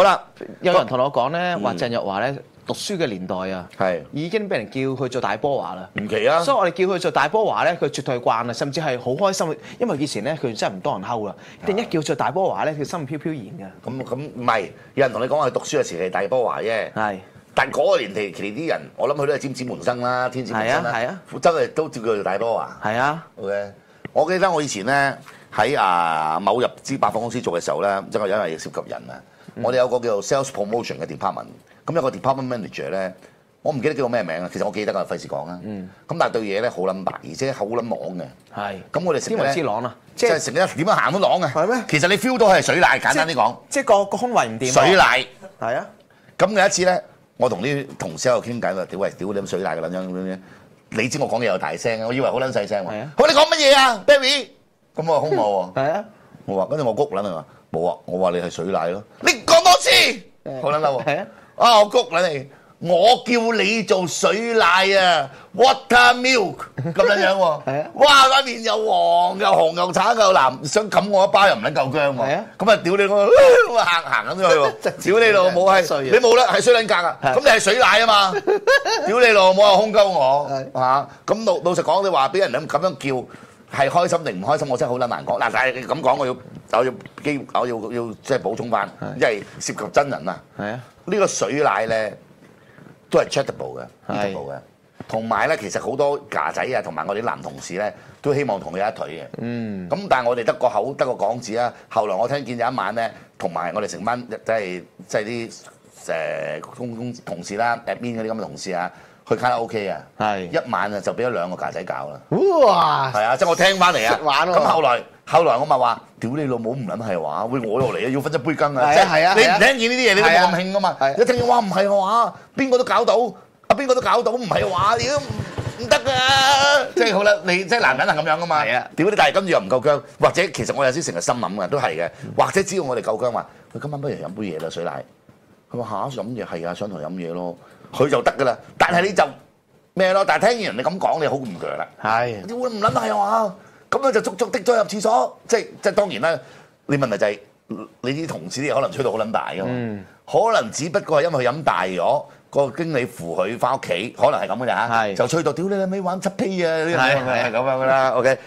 好啦，有人同我講咧，話鄭若華咧讀書嘅年代啊，係已經俾人叫佢做大波華啦。唔奇啊所以我哋叫佢做大波華咧，佢絕對係慣啦，甚至係好開心。因為以前咧佢真係唔多人睺啦，一定一叫做大波華咧，佢心飄飄然嘅咁咁唔係，有人同你講話讀書嘅時期大波華啫。嘅。係但嗰個年期期啲人，我諗佢都係尖子門生啦，天子門生啦，係啊係啊真係都叫佢做大波華。係啊，OK，我記得我以前咧喺啊某入資百貨公司做嘅時候咧，真係因為涉及人啊，嗯我哋有個叫做 sales promotion 嘅 department，咁有個 department manager 咧，我唔記得叫個咩名啊，其實我記得啊，費事講啦。嗯咁但係對嘢咧好撚白，而且好撚朗嘅。係。咁我哋成日咧之朗啊？即即係係成日點樣行都朗嘅。係咩其實你 feel 到係水奶，簡單啲講，即係個個胸圍唔掂啊。水奶。係啊，咁有一次咧，我同啲同事喺度傾偈話：屌喂，屌你咁水奶嘅撚樣咁樣。你知我講嘢又大聲，我以為好撚細聲喎係啊。佢話你講乜嘢啊，Barry？咁我兇我喎。係啊，我話跟住我谷撚佢話冇啊，我話你係水奶咯。你講多次，好撚嬲喎啊。啊！我谷撚你，我叫你做水奶啊，water milk 咁樣樣喎。係啊哇！塊面又黃又紅又橙又藍，想冚我一巴又唔撚夠姜喎。係啊咁啊屌你我，我 行行緊出去喎。屌你老母係，衰啊你冇啦，係水撚格啊。係咁你係水奶啊嘛。屌你老母啊，空鳩我係嚇。咁老老實講，你話俾人咁咁樣叫。係開心定唔開心，我真係好撚難講。嗱，但係你咁講，我要我要基我要要即係補充翻，因為涉及真人啊。係啊，呢個水奶咧都係 checkable 嘅係 checkable 嘅。同埋咧，其實好多架仔啊，同埋我哋啲男同事咧，都希望同佢一腿嘅。嗯，咁但係我哋得個口得個講字啊。後來我聽見有一晚咧，同埋我哋成班即係即係啲誒公公同事啦、admin 嗰啲咁嘅同事啊，去卡拉 OK 啊，係一晚啊就俾咗兩個架仔搞啦。哇！係啊，即係我聽翻嚟啊。玩喎咁後來後來我咪話：屌你老母唔撚係話，喂我落嚟啊，要分一杯羹啊！即係你唔聽見呢啲嘢，你都冇咁興噶嘛。一聽見話唔係話，邊個都搞到，啊邊個都搞到，唔係話，屌唔唔得噶！即係好啦，你即係男人係咁樣噶嘛。係啊屌你，但係跟住又唔夠姜，或者其實我有時成日心諗嘅，都係嘅。或者只要我哋夠姜話，佢今晚不如飲杯嘢啦，水奶。佢話嚇飲嘢係啊，上台飲嘢咯，佢就得噶啦。但係你就咩咯？但係聽完人哋咁講，你好唔鋸啦。係會唔撚係嘛？咁樣就足足的咗入廁所，即係即係當然啦。你問題就係、你啲同事啲嘢可能吹到好撚大噶嘛，嗯可能只不過係因為佢飲大咗，個經理扶佢翻屋企，可能係咁嘅咋就吹到屌你你咪玩七 P 啊，呢啲係咁樣係咁樣噶啦，OK。